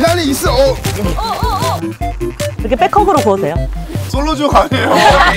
미나리 있어. 어. 어, 어, 어. 이렇게 백허그로 구워세요 솔로 주옥 아니에요. 아,